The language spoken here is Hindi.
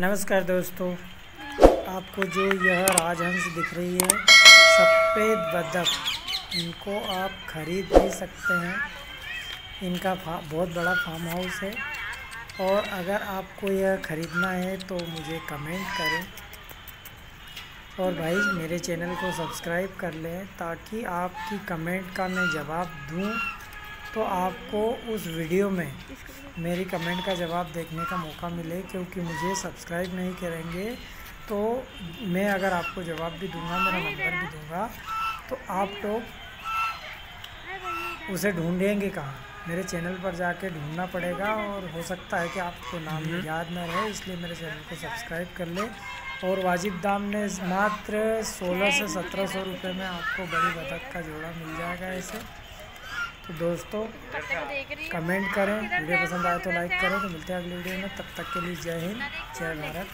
नमस्कार दोस्तों, आपको जो यह राजहंस दिख रही है, सफ़ेद बदक इनको आप ख़रीद भी सकते हैं। इनका बहुत बड़ा फार्म हाउस है। और अगर आपको यह ख़रीदना है तो मुझे कमेंट करें। और भाई, मेरे चैनल को सब्सक्राइब कर लें, ताकि आपकी कमेंट का मैं जवाब दूँ। तो आपको उस वीडियो में मेरी कमेंट का जवाब देखने का मौका मिले क्योंकि मुझे सब्सक्राइब नहीं करेंगे तो मैं अगर आपको जवाब भी दूँगा मेरा नंबर भी दूँगा तो आप लोग उसे ढूंढेंगे कहाँ? मेरे चैनल पर जाके ढूंढना पड़ेगा और हो सकता है कि आपको नाम हम्म। याद ना रहे इसलिए मेरे चैनल को सब्सक्राइब कर ले। और वाजिब दाम में मात्र सोलह से सत्रह सौ रुपये में आपको बड़ी बतख का जोड़ा मिल जाएगा ऐसे। तो दोस्तों, कमेंट करें, वीडियो पसंद आए तो लाइक करें तो मिलते हैं अगली वीडियो में, तब तक के लिए जय हिंद, जय भारत।